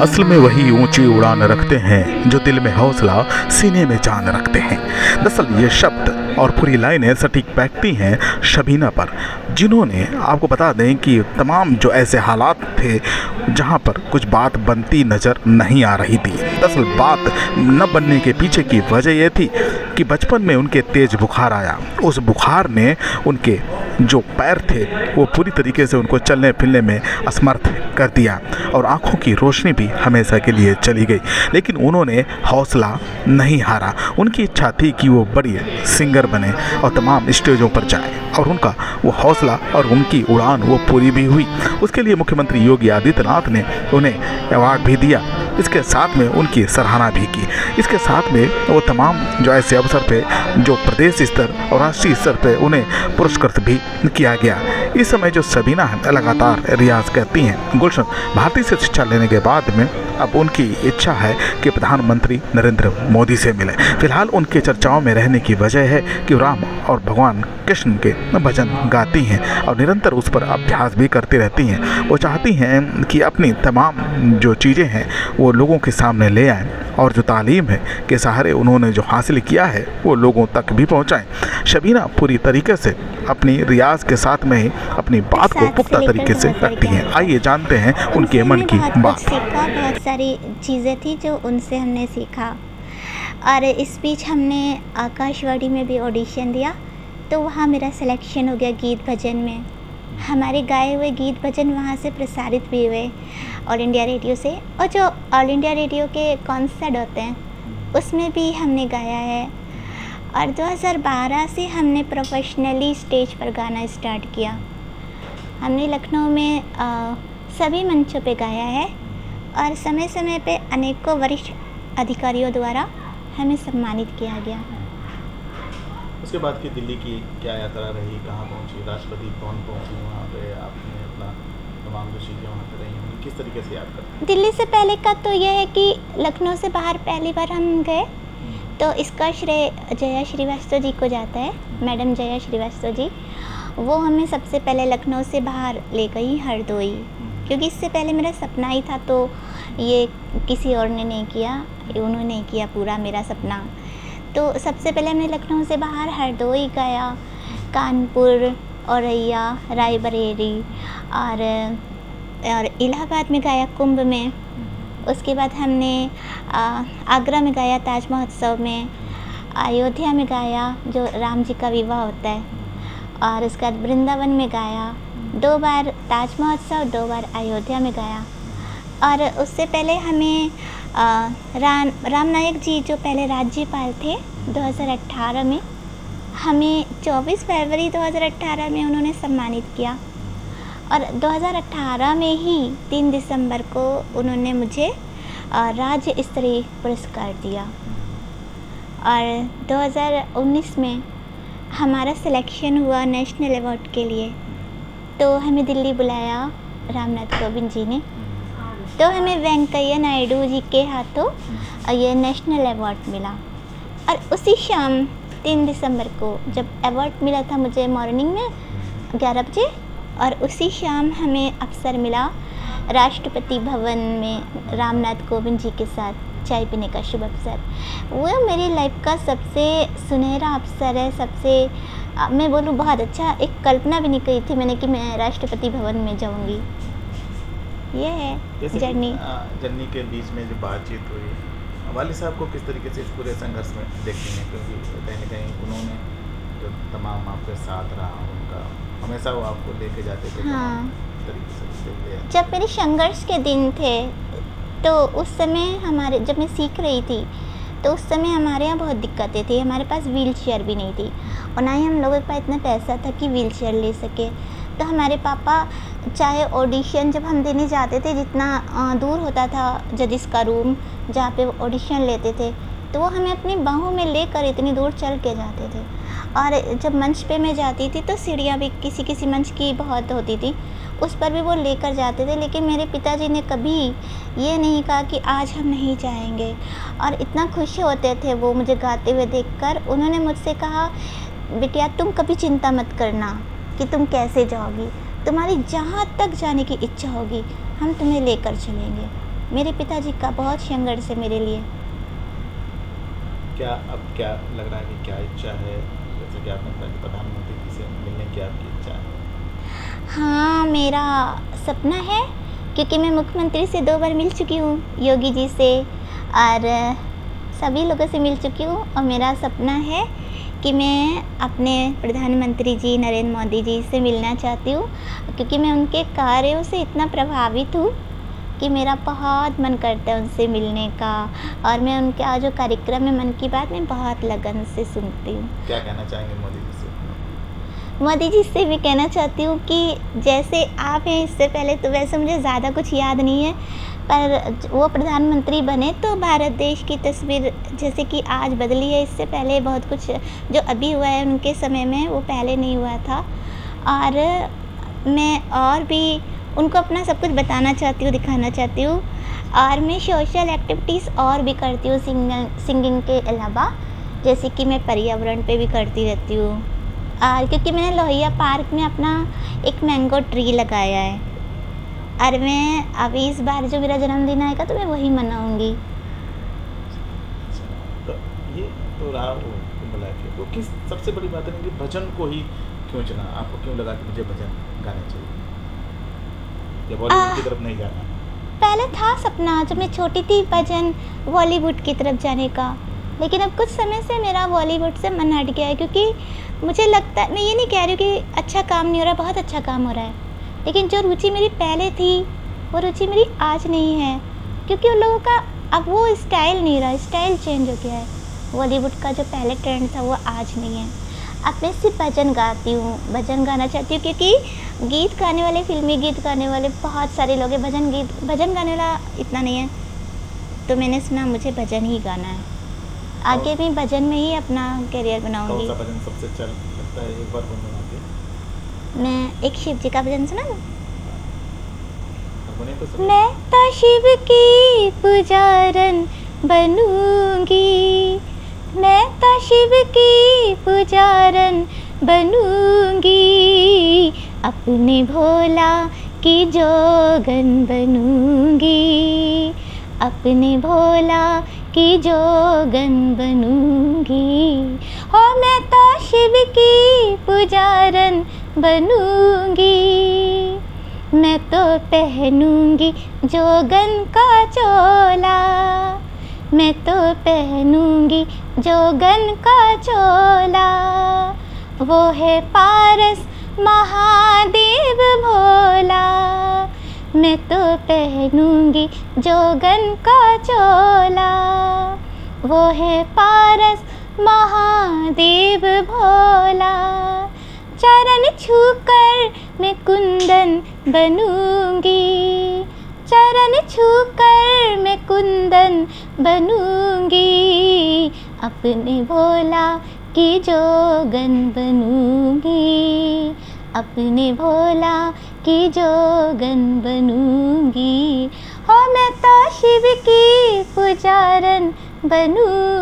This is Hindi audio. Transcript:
असल में वही ऊँची उड़ान रखते हैं जो दिल में हौसला, सीने में जान रखते हैं। दरअसल ये शब्द और पूरी लाइनें सटीक बैठती हैं शबीना पर, जिन्होंने आपको बता दें कि तमाम जो ऐसे हालात थे जहाँ पर कुछ बात बनती नज़र नहीं आ रही थी। दरअसल बात न बनने के पीछे की वजह यह थी कि बचपन में उनके तेज बुखार आया। उस बुखार ने उनके जो पैर थे, वो पूरी तरीके से उनको चलने फिरने में असमर्थ कर दिया और आँखों की रोशनी भी हमेशा के लिए चली गई। लेकिन उन्होंने हौसला नहीं हारा। उनकी इच्छा थी कि वो बड़ी सिंगर बने और तमाम स्टेजों पर जाए। और उनका वो हौसला और उनकी उड़ान वो पूरी भी हुई। उसके लिए मुख्यमंत्री योगी आदित्यनाथ ने उन्हें अवार्ड भी दिया। इसके साथ में उनकी सराहना भी की। इसके साथ में वो तमाम जो ऐसे अवसर पे जो प्रदेश स्तर और राष्ट्रीय स्तर पे उन्हें पुरस्कृत भी किया गया। इस समय जो सबीना है, लगातार रियाज करती हैं। गुलशन भारती से शिक्षा लेने के बाद में अब उनकी इच्छा है कि प्रधानमंत्री नरेंद्र मोदी से मिले। फ़िलहाल उनके चर्चाओं में रहने की वजह है कि राम और भगवान कृष्ण के भजन गाती हैं और निरंतर उस पर अभ्यास भी करती रहती हैं। वो चाहती हैं कि अपनी तमाम जो चीज़ें हैं, वो लोगों के सामने ले आएँ और जो तालीम है के सहारे उन्होंने जो हासिल किया है, वो लोगों तक भी पहुँचाएँ। शबीना पूरी तरीके से अपनी रियाज के साथ में ही अपनी बात को पुख्ता तरीके से रखती हैं। आइए जानते हैं उनके मन की बात। सीखा बहुत सारी चीज़ें थी जो उनसे हमने सीखा। और इस बीच हमने आकाशवाणी में भी ऑडिशन दिया तो वहाँ मेरा सिलेक्शन हो गया गीत भजन में। हमारे गाए हुए गीत भजन वहाँ से प्रसारित भी हुए ऑल इंडिया रेडियो से। और जो ऑल इंडिया रेडियो के कॉन्सर्ट होते हैं उसमें भी हमने गाया है। और 2012 से हमने प्रोफेशनली स्टेज पर गाना स्टार्ट किया। हमने लखनऊ में अ, सभी मंचों पे गाया है और समय समय पे अनेकों वरिष्ठ अधिकारियों द्वारा हमें सम्मानित किया गया। उसके बाद की दिल्ली की क्या यात्रा रही? कहाँ पहुँची? राष्ट्रपति कौन पहुँची वहाँ पे? आपने अपना तमाम जो चीज़ें वहाँ पे रही होंगी किस तरीके से याद करते दिल्ली से पहले का तो यह है कि लखनऊ से बाहर पहली बार हम गए। तो इसका श्रेय जया श्रीवास्तव जी को जाता है, मैडम जया श्रीवास्तव जी। वो हमें सबसे पहले लखनऊ से बाहर ले गई हरदोई, क्योंकि इससे पहले मेरा सपना ही था तो ये किसी और ने नहीं किया उन्होंने किया पूरा मेरा सपना। तो सबसे पहले हमने लखनऊ से बाहर हरदोई गया, कानपुर, औरैया, रायबरेली, और और इलाहाबाद में गया कुंभ में। उसके बाद हमने आगरा में गाया ताज महोत्सव में अयोध्या में गाया जो राम जी का विवाह होता है और उसके बाद वृंदावन में गाया दो बार ताज महोत्सव दो बार अयोध्या में गाया। और उससे पहले हमें आ, राम राम नायक जी जो पहले राज्यपाल थे 2018 में हमें 24 फरवरी 2018 में उन्होंने सम्मानित किया। और 2018 में ही 3 दिसंबर को उन्होंने मुझे राज्य स्तरीय पुरस्कार दिया। और 2019 में हमारा सिलेक्शन हुआ नेशनल अवार्ड के लिए। तो हमें दिल्ली बुलाया रामनाथ कोविंद जी ने। तो हमें वेंकैया नायडू जी के हाथों ये नेशनल अवार्ड मिला। और उसी शाम, तीन दिसंबर को जब अवार्ड मिला था मुझे मॉर्निंग में, ग्यारह बजे और उसी शाम हमें अवसर मिला राष्ट्रपति भवन में रामनाथ कोविंद जी के साथ चाय पीने का शुभ अवसर। वो मेरी लाइफ का सबसे सुनहरा अवसर है सबसे मैं बोलूँ बहुत अच्छा एक कल्पना भी नहीं करी थी मैंने कि मैं राष्ट्रपति भवन में जाऊँगी। ये है जर्नी जर्नी के बीच में जो बातचीत हुई वाली साहब को किस तरीके से इस पूरे संघर्ष में देखती हैं? क्योंकि कहीं ना कहीं उन्होंने जो तमाम आपके साथ रहा उनका हमेशा वो आपको लेके जाते थे हाँ। लेते हैं। जब मेरे संघर्ष के दिन थे तो उस समय हमारे जब मैं सीख रही थी तो उस समय हमारे यहाँ बहुत दिक्कतें थी हमारे पास व्हील चेयर भी नहीं थी और ना ही हम लोगों के पास इतना पैसा था कि व्हील चेयर ले सके तो हमारे पापा चाहे ऑडिशन जब हम देने जाते थे जितना दूर होता था जजिस का रूम जहाँ पे ऑडिशन लेते थे तो वो हमें अपनी बाहों में लेकर इतनी दूर चल के जाते थे और जब मंच पे मैं जाती थी तो सीढ़ियाँ भी किसी किसी मंच की बहुत होती थी। उस पर भी वो लेकर जाते थे, लेकिन मेरे पिताजी ने कभी ये नहीं कहा कि आज हम नहीं जाएँगे। और इतना खुश होते थे वो मुझे गाते हुए देखकर। उन्होंने मुझसे कहा, बिटिया, तुम कभी चिंता मत करना कि तुम कैसे जाओगी। तुम्हारी जहाँ तक जाने की इच्छा होगी, हम तुम्हें लेकर चलेंगे। मेरे पिताजी का बहुत संघर्ष है मेरे लिए क्या, अब क्या लग रहा है कि क्या इच्छा है? जैसे कि आपने बताया कि प्रधानमंत्री जी से मिलने की आपकी इच्छा है। हाँ मेरा सपना है, क्योंकि मैं मुख्यमंत्री से दो बार मिल चुकी हूँ, योगी जी से, और सभी लोगों से मिल चुकी हूँ, और मेरा सपना है कि मैं अपने प्रधानमंत्री जी, नरेंद्र मोदी जी से मिलना चाहती हूँ, क्योंकि मैं उनके कार्यों से इतना प्रभावित हूँ। कि मेरा बहुत मन करता है उनसे मिलने का। और मैं उनके आज जो कार्यक्रम है मन की बात मैं बहुत लगन से सुनती हूँ। क्या कहना चाहेंगे मोदी जी से? मोदी जी से भी कहना चाहती हूँ कि जैसे आप हैं इससे पहले तो वैसे मुझे ज़्यादा कुछ याद नहीं है पर वो प्रधानमंत्री बने तो भारत देश की तस्वीर जैसे कि आज बदली है। इससे पहले बहुत कुछ जो अभी हुआ है उनके समय में वो पहले नहीं हुआ था। और मैं और भी उनको अपना सब कुछ बताना चाहती हूँ, दिखाना चाहती हूँ। और मैं सोशल एक्टिविटीज़ और भी करती हूँ सिंगिंग सिंगिंग के अलावा, जैसे कि मैं पर्यावरण पे भी करती रहती हूँ। और क्योंकि मैंने लोहिया पार्क में अपना एक मैंगो ट्री लगाया है। और मैं अभी इस बार जो मेरा जन्मदिन आएगा तो मैं वही मनाऊँगी। तो तो तो किस सबसे बड़ी बात है कि भजन को ही क्यों चुना? आपको क्यों लगा कि मुझे भजन गाने चाहिए? या बॉलीवुड की तरफ़ नहीं जाना। पहले था सपना जब मैं छोटी थी भजन बॉलीवुड की तरफ़ जाने का। लेकिन अब कुछ समय से मेरा बॉलीवुड से मन हट गया है क्योंकि मुझे लगता है मैं ये नहीं कह रही हूँ कि अच्छा काम नहीं हो रहा बहुत अच्छा काम हो रहा है। लेकिन जो रुचि मेरी पहले थी वो रुचि मेरी आज नहीं है क्योंकि उन लोगों का अब वो स्टाइल नहीं रहा स्टाइल चेंज हो गया है। बॉलीवुड का जो पहले ट्रेंड था वो आज नहीं है। अब मैं सिर्फ़ भजन गाती हूँ भजन गाना चाहती हूँ क्योंकि गीत गाने वाले फिल्मी गीत गाने वाले बहुत सारे लोग हैं। भजन गीत भजन गाने वाला इतना नहीं है। तो मैंने सुना मुझे भजन ही गाना है। आगे भी भजन में ही अपना करियर बनाऊँगी। भजन सबसे अच्छा लगता है एक बार मैं एक शिव जी का भजन सुना दूँ? पे सुनो मैं तो शिव की पुजारन बनूँगी। मैं तो शिव की पुजारन बनूँगी। अपने भोला की जोगन बनूँगी। अपने भोला की जोगन बनूँगी। हो, मैं तो शिव की पुजारन बनूँगी। मैं तो पहनूँगी जोगन का चोला। मैं तो पहनूँगी जोगन का चोला। वो है पारस महादेव भोला। मैं तो पहनूँगी जोगन का चोला। वो है पारस महादेव भोला। चरण छूकर मैं कुंदन बनूँगी। चरण छूकर मैं कुंदन बनूँगी। अपने भोला की जोगन बनूँगी। अपने भोला की जोगन बनूँगी। हो मैं तो शिव की पुजारन बनूं।